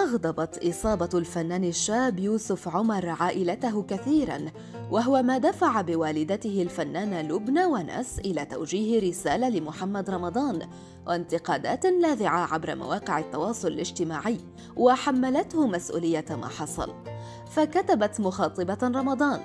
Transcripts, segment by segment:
أغضبت إصابة الفنان الشاب يوسف عمر عائلته كثيراً وهو ما دفع بوالدته الفنانة لبنى ونس إلى توجيه رسالة لمحمد رمضان وانتقادات لاذعة عبر مواقع التواصل الاجتماعي وحملته مسؤولية ما حصل فكتبت مخاطبة رمضان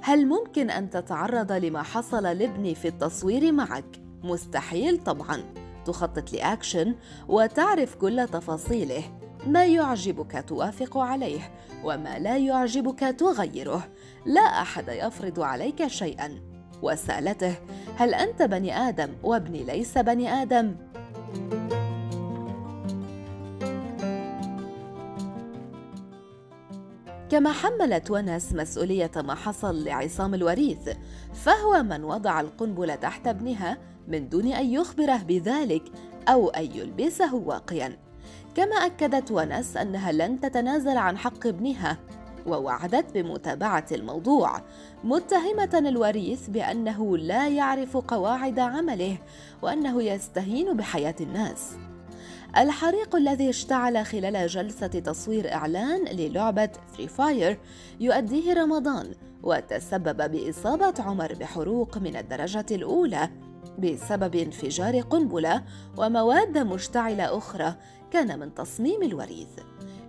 هل ممكن أن تتعرض لما حصل لابني في التصوير معك؟ مستحيل طبعاً تخطط لأكشن وتعرف كل تفاصيله ما يعجبك توافق عليه وما لا يعجبك تغيره. لا أحد يفرض عليك شيئا. وسألته هل أنت بني آدم؟ وابني ليس بني آدم. كما حملت ونس مسؤولية ما حصل لعصام الوريث فهو من وضع القنبلة تحت ابنها من دون أن يخبره بذلك أو أن يلبسه واقيا. كما أكدت ونس أنها لن تتنازل عن حق ابنها ووعدت بمتابعة الموضوع متهمة الوريث بأنه لا يعرف قواعد عمله وأنه يستهين بحياة الناس. الحريق الذي اشتعل خلال جلسة تصوير إعلان للعبة Free Fire يؤديه رمضان وتسبب بإصابة عمر بحروق من الدرجة الأولى بسبب انفجار قنبلة ومواد مشتعلة أخرى كان من تصميم الوريث.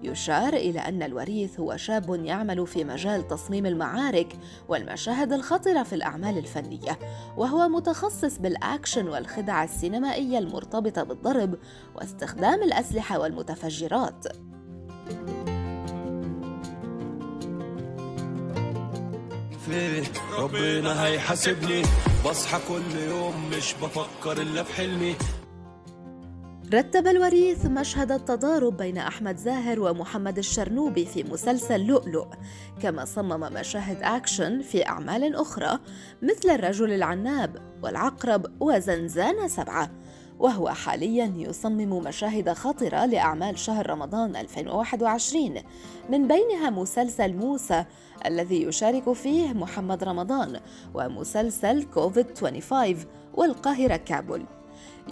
يشار إلى أن الوريث هو شاب يعمل في مجال تصميم المعارك والمشاهد الخطرة في الأعمال الفنية وهو متخصص بالأكشن والخدع السينمائية المرتبطة بالضرب واستخدام الأسلحة والمتفجرات. ربنا هيحاسبني بصحى كل يوم مش بفكر إلا في حلمي رتب الوريث مشهد التضارب بين أحمد زاهر ومحمد الشرنوبي في مسلسل لؤلؤ. كما صمم مشاهد أكشن في أعمال أخرى مثل الرجل العناب والعقرب وزنزانة سبعة. وهو حاليا يصمم مشاهد خطرة لأعمال شهر رمضان 2021 من بينها مسلسل موسى الذي يشارك فيه محمد رمضان ومسلسل كوفيد 25 والقاهرة كابول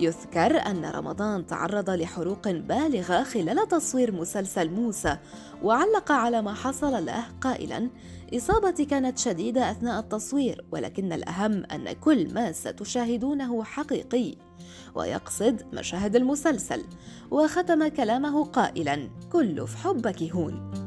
يذكر أن رمضان تعرض لحروق بالغة خلال تصوير مسلسل موسى وعلق على ما حصل له قائلا إصابتي كانت شديدة أثناء التصوير ولكن الأهم أن كل ما ستشاهدونه حقيقي. ويقصد مشاهد المسلسل وختم كلامه قائلا كل في حبك هون.